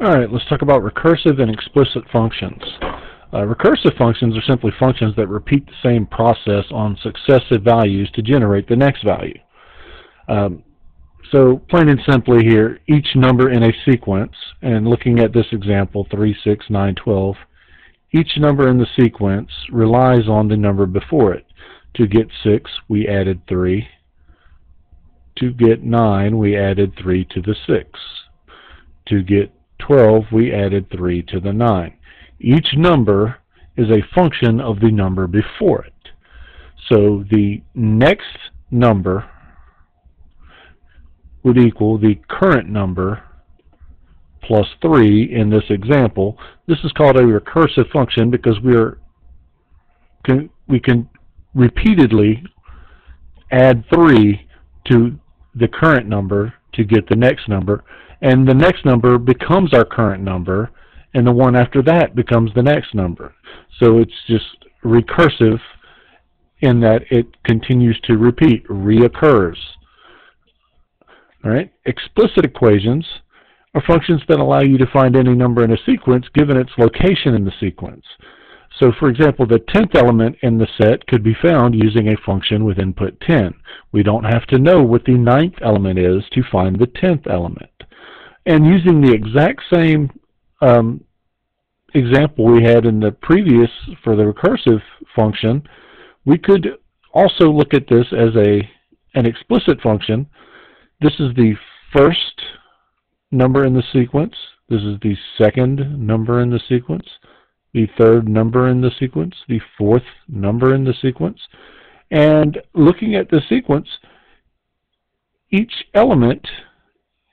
Alright, let's talk about recursive and explicit functions. Uh, recursive functions are simply functions that repeat the same process on successive values to generate the next value. Um, so plain and simply here, each number in a sequence, and looking at this example, 3, 6, 9, 12, each number in the sequence relies on the number before it. To get 6, we added 3. To get 9, we added 3 to the 6. To get 12, we added 3 to the 9. Each number is a function of the number before it. So the next number would equal the current number plus 3 in this example. This is called a recursive function because we're can, we can repeatedly add 3 to the current number to get the next number and the next number becomes our current number and the one after that becomes the next number. So it's just recursive in that it continues to repeat, reoccurs. All right. Explicit equations are functions that allow you to find any number in a sequence given its location in the sequence. So for example, the 10th element in the set could be found using a function with input 10. We don't have to know what the ninth element is to find the 10th element. And using the exact same um, example we had in the previous for the recursive function, we could also look at this as a an explicit function. This is the first number in the sequence. This is the second number in the sequence, the third number in the sequence, the fourth number in the sequence. And looking at the sequence, each element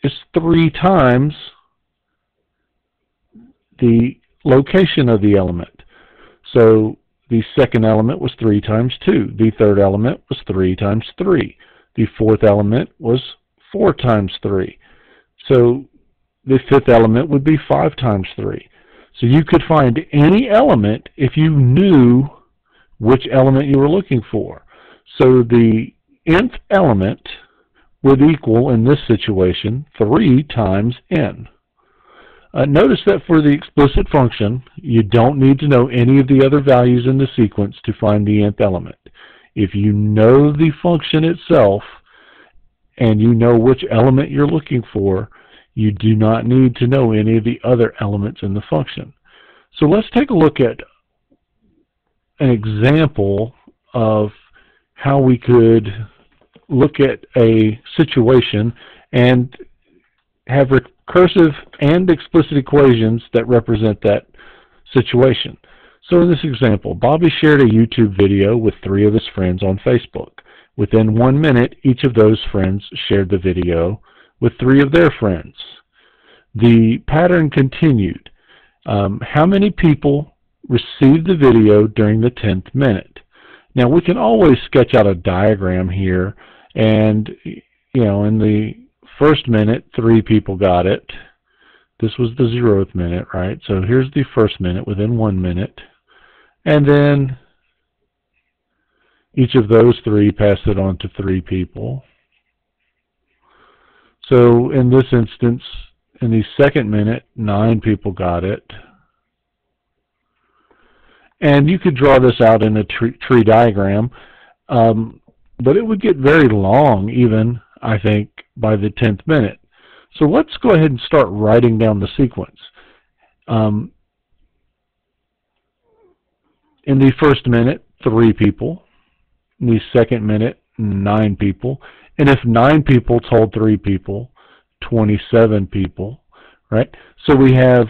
is three times the location of the element. So the second element was 3 times 2. The third element was 3 times 3. The fourth element was 4 times 3. So the fifth element would be 5 times 3. So you could find any element if you knew which element you were looking for. So the nth element would equal, in this situation, 3 times n. Uh, notice that for the explicit function, you don't need to know any of the other values in the sequence to find the nth element. If you know the function itself, and you know which element you're looking for, you do not need to know any of the other elements in the function. So let's take a look at an example of how we could look at a situation and have recursive and explicit equations that represent that situation. So in this example, Bobby shared a YouTube video with three of his friends on Facebook. Within one minute, each of those friends shared the video with three of their friends. The pattern continued. Um, how many people received the video during the 10th minute? Now we can always sketch out a diagram here and you know in the first minute three people got it this was the zeroth minute, right? So here's the first minute within one minute. And then each of those three passed it on to three people. So in this instance, in the second minute, nine people got it. And you could draw this out in a tree, tree diagram, um, but it would get very long even, I think, by the 10th minute. So let's go ahead and start writing down the sequence. Um, in the first minute, three people. In the second minute, nine people. And if nine people told three people, 27 people, right? So we have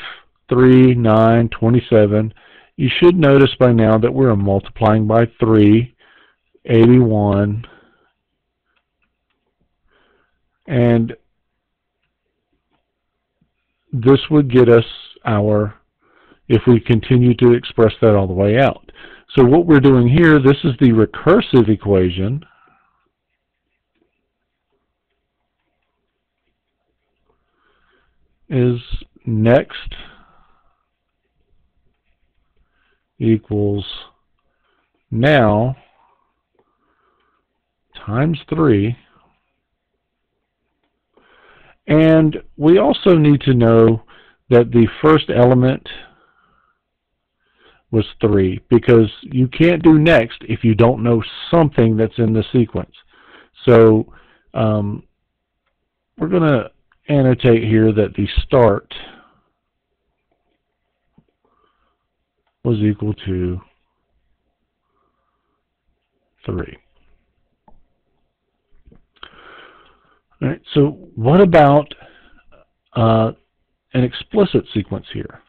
3, 9, 27. You should notice by now that we're multiplying by 3, 81, and this would get us our, if we continue to express that all the way out. So what we're doing here, this is the recursive equation. is next equals now times 3 and we also need to know that the first element was 3 because you can't do next if you don't know something that's in the sequence. So um, we're going to annotate here that the start was equal to 3. So what about uh, an explicit sequence here?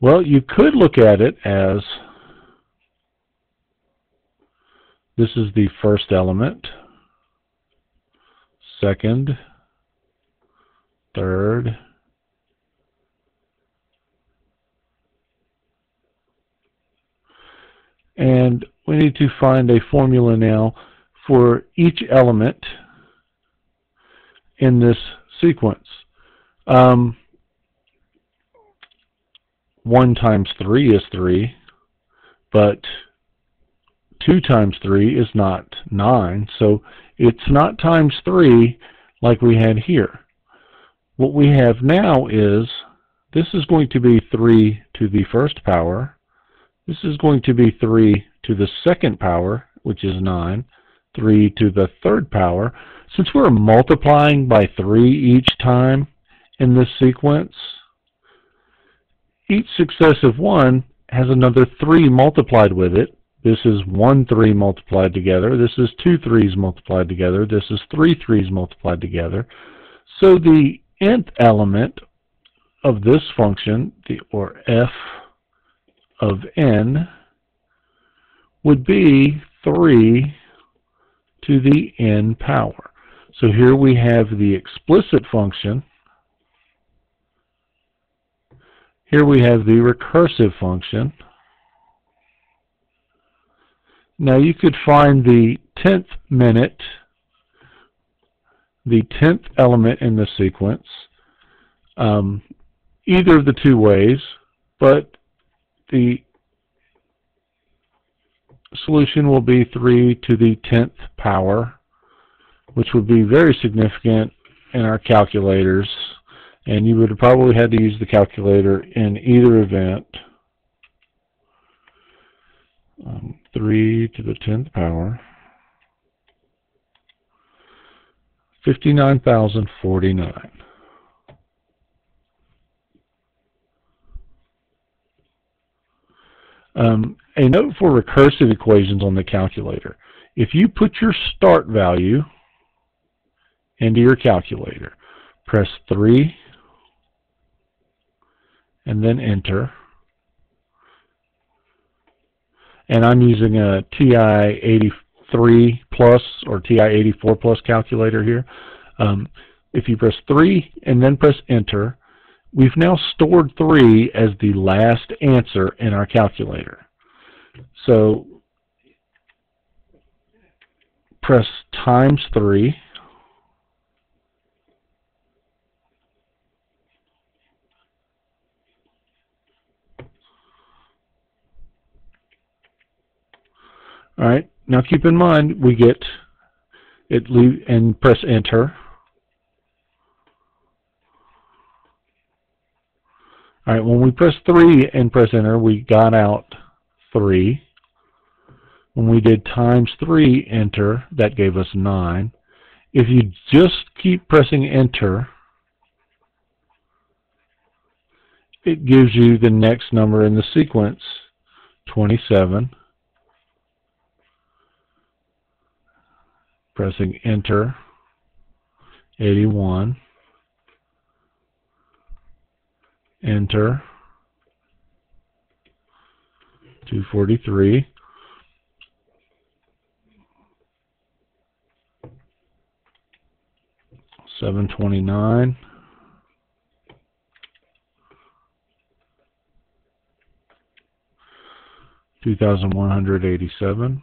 Well, you could look at it as this is the first element, second, third, and we need to find a formula now for each element in this sequence. Um, 1 times 3 is 3, but 2 times 3 is not 9, so it's not times 3 like we had here. What we have now is this is going to be 3 to the first power. This is going to be 3 to the second power, which is 9. 3 to the third power. Since we're multiplying by 3 each time in this sequence, each successive one has another 3 multiplied with it. This is one 3 multiplied together. This is two 3's multiplied together. This is three 3's multiplied together. So the nth element of this function, the, or f of n, would be 3 to the n power. So here we have the explicit function. Here we have the recursive function. Now you could find the 10th minute, the 10th element in the sequence, um, either of the two ways, but the solution will be 3 to the 10th power, which would be very significant in our calculators. And you would have probably had to use the calculator in either event. Um, 3 to the 10th power. 59,049. Um, a note for recursive equations on the calculator. If you put your start value into your calculator, press 3 and then enter. And I'm using a TI-83 plus or TI-84 plus calculator here. Um, if you press 3 and then press enter, we've now stored 3 as the last answer in our calculator. So press times 3. All right, now keep in mind we get it leave and press enter. All right, when we press 3 and press enter, we got out 3. When we did times 3, enter, that gave us 9. If you just keep pressing enter, it gives you the next number in the sequence, 27. pressing enter 81 enter 243 729 2187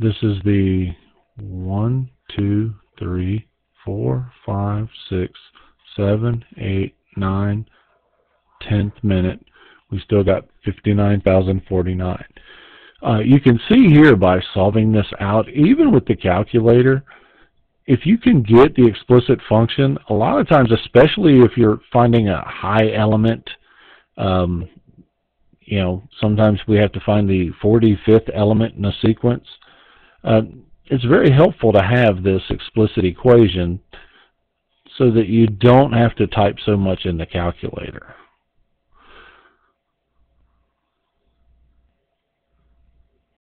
this is the one, two, three, four, five, six, seven, eight, nine, tenth minute. We still got 59,049. Uh, you can see here by solving this out, even with the calculator, if you can get the explicit function, a lot of times, especially if you're finding a high element, um, you know, sometimes we have to find the 45th element in a sequence. Uh, it's very helpful to have this explicit equation so that you don't have to type so much in the calculator.